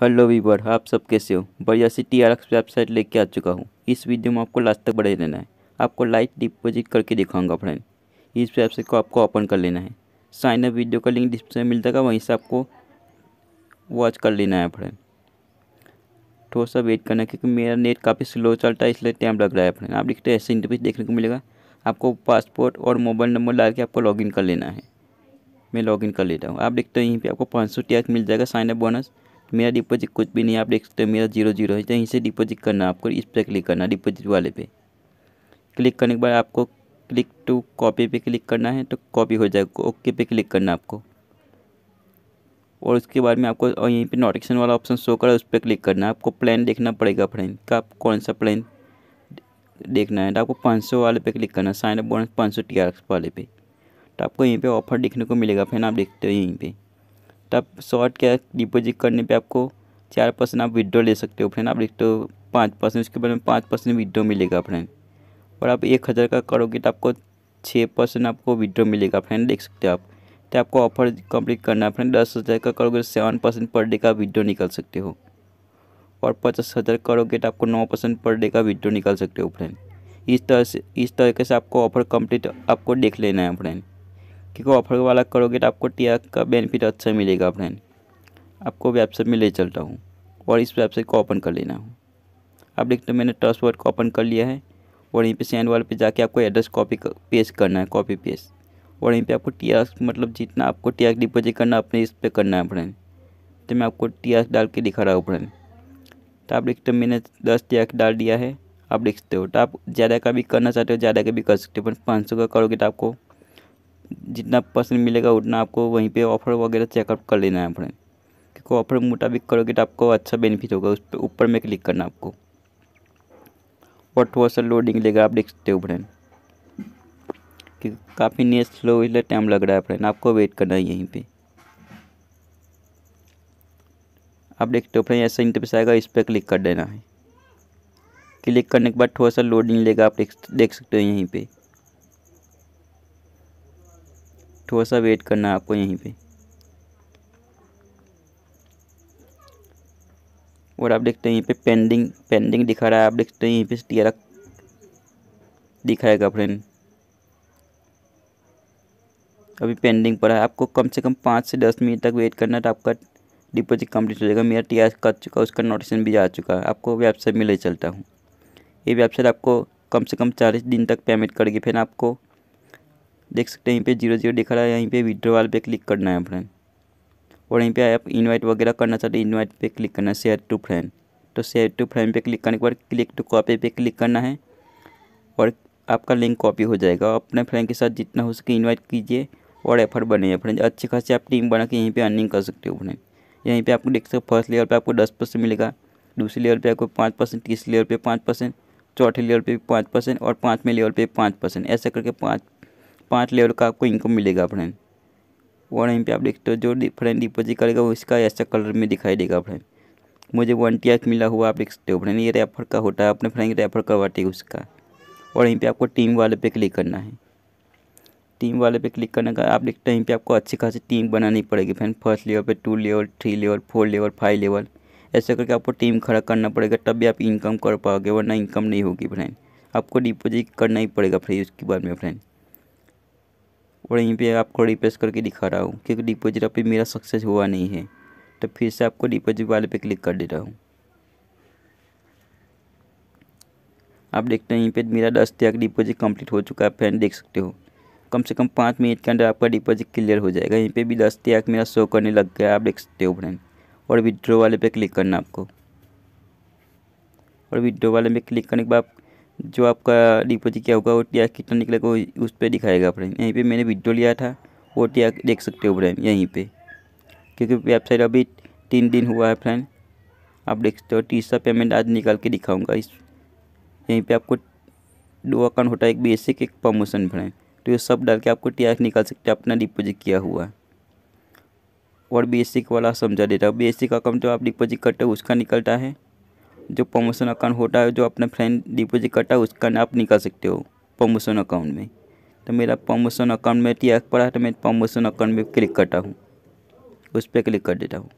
Hello Weaver, आप सब कैसे हो? बढ़िया C T R X website लेके आ चुका हूँ। इस वीडियो में आपको लास्ट तक बढ़े रहना है। आपको लाइट डिपॉजिट करके दिखाऊँगा फ्रेंड। इस वेबसाइट को आपको ओपन कर लेना है। साइन अप वीडियो का लिंक डिस्क्रिप्शन में मिल जाएगा, वहीं से आपको वॉच कर लेना है फ्रेंड। थोड़ा सा वेट करना, क्योंकि मेरा नेट काफ़ी स्लो चलता है, इसलिए टाइम लग रहा है फ्रेंड। आप देखते ऐसे इंटरव्यू देखने को मिलेगा। आपको पासपोर्ट और मोबाइल नंबर डाल के आपको लॉगिन कर लेना है। मैं लॉगिन कर लेता हूँ। आप देखते हैं, यहीं पे आपको पाँच सौ मिल जाएगा, साइन अप बोनस। मेरा डिपॉजिट कुछ भी नहीं, आप देख सकते हो मेरा ज़ीरो ज़ीरो है तो यहीं से डिपॉजिट करना आपको, इस पर क्लिक करना डिपॉजिट वाले पे। क्लिक करने के बाद आपको क्लिक टू कॉपी पे क्लिक करना है तो कॉपी हो जाएगा, ओके पे क्लिक करना आपको। और उसके बाद में आपको यहीं पे नोटिफिकेशन वाला ऑप्शन शो करा, उस पर क्लिक करना है, आपको प्लान देखना पड़ेगा फ्रेंड, का आप कौन सा प्लान देखना है तो आपको पाँच सौ वाले पे क्लिक करना साइन अप बोनस पाँच सौ टी वाले पे। तो आपको यहीं पे ऑफ़र देखने को मिलेगा फ्रेंड, आप देखते हो यहीं पे। तो आप शॉर्ट क्या डिपॉजिट करने पे आपको चार परसेंट आप विड्रॉ ले सकते हो फ्रेंड। आप देखते हो पाँच परसेंट, उसके बाद में पाँच परसेंट विड्रॉ मिलेगा फ्रेंड। और आप एक हज़ार का करोगे तो आपको छः परसेंट आपको विड्रॉ मिलेगा फ्रेंड, देख सकते हो आप। तो आपको ऑफ़र कंप्लीट करना है फ्रेंड। दस हज़ार का करोगे तो सेवन परसेंट पर डे का विड्रॉ निकाल सकते हो। और पचास हज़ार करोगे तो आपको नौ परसेंट पर डे का विड्रॉ निकाल सकते हो फ्रेंड। इस तरह से, इस तरीके से आपको ऑफ़र कंप्लीट आपको देख लेना है फ्रेंड। क्योंकि ऑफ़र वाला करोगे तो आपको टी का बेनिफिट अच्छा मिलेगा फ्रेंड आपको वेबसाइट में ले चलता हूँ और इस वेबसाइट को ओपन कर लेना हूँ। आप देखते हो मैंने ट्रस्ट वर्ड को ओपन कर लिया है और यहीं पे सेंड वाले पे जाके आपको एड्रेस कॉपी पेस्ट करना है कॉपी पेस्ट और यहीं पे आपको टी मतलब जितना आपको टी डिपोजिट करना अपने इस पर करना है फ्रेंड तो मैं आपको टी डाल के दिखा रहा हूँ फ्रेंड तो आप देखते हो मैंने दस टी डाल दिया है। आप देखते हो तो आप ज़्यादा का भी करना चाहते हो, ज़्यादा का भी कर सकते हो, पर पाँच सौ का करोगे तो आपको जितना परसेंट मिलेगा उतना आपको वहीं पे ऑफ़र वगैरह चेकअप कर लेना है फ्रेंड क्योंकि ऑफ़र मुताबिक करोगे तो आपको अच्छा बेनिफिट होगा, उस पर ऊपर में क्लिक करना आपको। और थोड़ा सा लोडिंग लेगा आप देख सकते हो फ्रेंड कि काफ़ी नेट स्लो इसलिए टाइम लग रहा है फ्रेंड आपको वेट करना है यहीं पे। आप देखते हो फ्रेंड ऐसा इंटरफेस आएगा, इस पर क्लिक कर देना है। क्लिक करने के बाद थोड़ा सा लोडिंग लेगा आप देख सकते हो यहीं पे। थोड़ा सा वेट करना है आपको यहीं पे। और आप देखते हैं यहीं पे पेंडिंग पेंडिंग दिखा रहा है, आप देखते हैं यहीं पे टी दिखाएगा फ्रेंड अभी पेंडिंग पर है, आपको कम से कम पाँच से दस मिनट तक वेट करना है तो आपका डिपॉजिट कंप्लीट हो जाएगा। मेरा टी कर चुका उसका नोटिसन भी आ चुका है। आपको वेबसाइट में ले चलता हूँ। ये वेबसाइट आपको कम से कम चालीस दिन तक पेमेंट करेगी, फिर आपको देख सकते हैं, यहीं पे ज़ीरो ज़ीरो दिखा रहा है, यहीं पे विड्रो वाले पे क्लिक करना है फ्रेंड और यहीं पे आप इनवाइट वगैरह करना चाहते हैं इनवाइट पे क्लिक करना है शेयर टू फ्रेंड तो शेयर टू फ्रेंड पे क्लिक करने के बाद क्लिक टू कॉपी पे क्लिक करना है, और आपका लिंक कॉपी हो जाएगा। अपने फ्रेंड के साथ जितना हो सके इन्वाइट कीजिए, और एफर्ट बने। फ्रेंड अच्छी खासी आप टीम बना के यहीं पर अर्निंग कर सकते हो फ्रेंड यहीं पर आपको देख सकते हो फ़र्स्ट लेवल पर आपको दस परसेंट मिलेगा, दूसरी लेवल पर आपको पाँच परसेंट तीसरी लेवल पर पाँच परसेंट चौथे लेवल पे पाँच परसेंट और पाँचवें लेवल पे पाँच परसेंट ऐसा करके पाँच पाँच लेवल का आपको इनकम मिलेगा फ्रेंड और यहीं पे आप देखते हो जो फ्रेंड डिपोजिट करेगा, वो इसका ऐसा कलर में दिखाई देगा फ्रेंड मुझे वन टी मिला हुआ, आप देख सकते हो फ्रेंड ये रेफर का होता है, अपने फ्रेंड रेफर करवाते हैं उसका। और यहीं पे आपको टीम वाले पे क्लिक करना है। टीम वाले पे क्लिक करने का, आप देखते हैं यहीं पे आपको अच्छी खासी टीम बनानी पड़ेगी फ्रेंड फ़र्स्ट लेवल पे two level three level four level five level ऐसे करके आपको टीम खड़ा करना पड़ेगा तब भी आप इनकम कर पाओगे, वरना इनकम नहीं होगी फ्रेंड आपको डिपोजिट करना ही पड़ेगा फ्रेंड उसके बाद में फ्रेंड और यहीं पे आपको रिप्लेस करके दिखा रहा हूँ, क्योंकि डिपॉजिट अभी मेरा सक्सेस हुआ नहीं है। तो फिर से आपको डिपॉजिट वाले पे क्लिक कर दे रहा हूँ। आप देखते हैं यहीं पे मेरा दस तक डिपॉजिट कंप्लीट हो चुका है फ्रेंड देख सकते हो। कम से कम पाँच मिनट के अंदर आपका डिपॉजिट क्लियर हो जाएगा। यहीं पे भी दस तक मेरा शो करने लग गया आप देख सकते हो फ्रेंड और विड्रो वाले पे क्लिक करना आपको। और विड्रो वाले में क्लिक करने के बाद जो आपका डिपोजिट क्या होगा, वो टी कितना निकलेगा, वो उस पर दिखाएगा फ्रेंड यहीं पे मैंने विड्रो लिया था, वो टी देख सकते हो फ्रेंड, यहीं पे। क्योंकि वेबसाइट अभी तीन दिन हुआ है फ्रेंड। आप देख सकते हो, तीसरा पेमेंट आज निकाल के दिखाऊँगा इस। यहीं पे आपको दो अकाउंट होता है, एक बेसिक एक प्रमोशन फ्रेंड। तो ये सब डाल के आपको टी निकाल सकते हैं, अपना डिपोजिट किया हुआ। और बेसिक वाला समझा देता हूँ। बेसिक अकाउंट जो आप डिपोजिट करते हो, उसका निकलता है जो प्रमोशन अकाउंट होता है, जो अपने फ्रेंड डिपॉजिट करता है, उसका आप निकाल सकते हो प्रमोशन अकाउंट में। तो मेरा प्रमोशन अकाउंट में टी पड़ा है तो मैं प्रमोशन अकाउंट में क्लिक करता हूँ। उस पर क्लिक कर देता हूँ।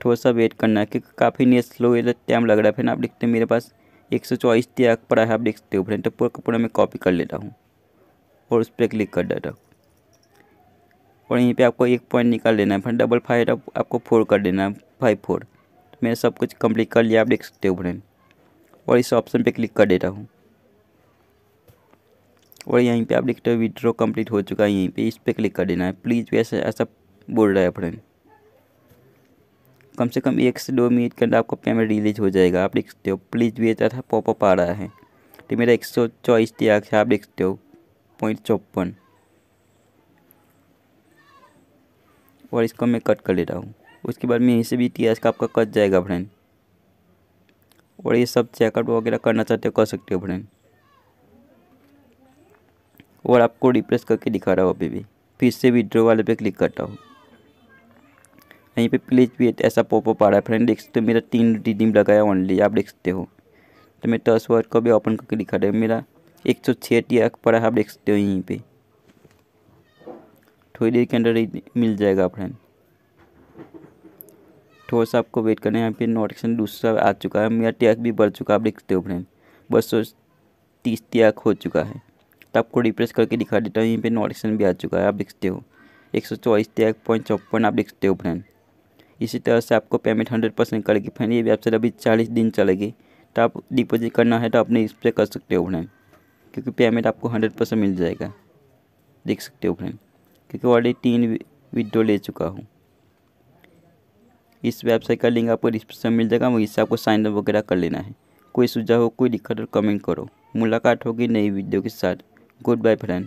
थोड़ा सा वेट करना है क्योंकि काफ़ी नेट स्लो टाइम लग रहा है। फ्रेंड आप देखते हैं मेरे पास एक सौ चौबीस त्याग पड़ा है, आप देख सकते हो फ्रेंड तो पूरा पूरा मैं कॉपी कर लेता हूँ। और उस पर क्लिक कर देता हूँ। और यहीं पे आपको एक पॉइंट निकाल लेना है फ्रेंड डबल फाइव आपको फोर कर देना है फाइव फोर तो मैंने सब कुछ कंप्लीट कर लिया, आप देख सकते हो फ्रेंड और इस ऑप्शन पे क्लिक कर देता हूँ। और यहीं पे आप देखते हो विड्रॉ कंप्लीट हो चुका है, यहीं पे इस पर क्लिक कर देना है। प्लीज़ वैसे ऐसा ऐसा बोल रहा है फ्रेंड कम से कम एक से दो मिनट के अंदर आपको पेमेंट रिलीज़ हो जाएगा। आप देख सकते हो प्लीज़ भी था पॉपअप आ रहा है। तो मेरा एक सौ चौबीस है, आप देख सकते हो पॉइंट चौपन और इसको मैं कट कर लेता हूँ। उसके बाद में यहीं से भी टीएस का आपका कट जाएगा फ्रेंड और ये सब चेकआउट वगैरह करना चाहते हो, कर सकते हो फ्रेंड और आपको रिप्रेस करके दिखा रहा हूँ अभी भी। फिर से विड्रो वाले पे क्लिक करता हूँ। यहीं पे प्लीज़ भी ऐसा पॉपअप आ रहा है फ्रेंड देख सकते हो, मेरा तीन रिडीम लगाया ओनली आप देख सकते हो। तो मैं टच वर्ड को भी ओपन करके दिखा रहा हूँ। मेरा एक सौ छः टी पड़ा है, आप देख सकते हो यहीं पर थोड़ी देर के अंदर मिल जाएगा फ्रेंड थोड़ा सा आपको वेट करना है। यहाँ पे नोटिफिकेशन दूसरा आ चुका है। मेरा टैग भी बढ़ चुका है। आप देख सकते हो फ्रेंड। बस सौ तीस टैग हो चुका है। तो आपको रिप्रेस करके दिखा देता हूँ। यहीं पे नोटिफिकेशन भी आ चुका है। आप देख सकते हो। एक सौ चौबीस टैग पॉइंट चौपन आप देख सकते हो फ्रेंड। इसी तरह से आपको पेमेंट हंड्रेड परसेंट करेगी फ्रेंड। ये वेबसाइट अभी चालीस दिन चलेगी। तो आप डिपॉजिट करना है तो अपने इस पर कर सकते हो फ्रेंड। क्योंकि पेमेंट आपको हंड्रेड परसेंट मिल जाएगा। देख सकते हो फ्रेंड। क्योंकि ऑलरेडी तीन विड्रो ले चुका हूँ। इस वेबसाइट का लिंक आपको डिस्क्रिप्शन मिल जाएगा, वहीं से आपको साइन अप वगैरह कर लेना है। कोई सुझाव हो, कोई दिक्कत हो कमेंट करो। मुलाकात होगी नई वीडियो के साथ। Good bye friend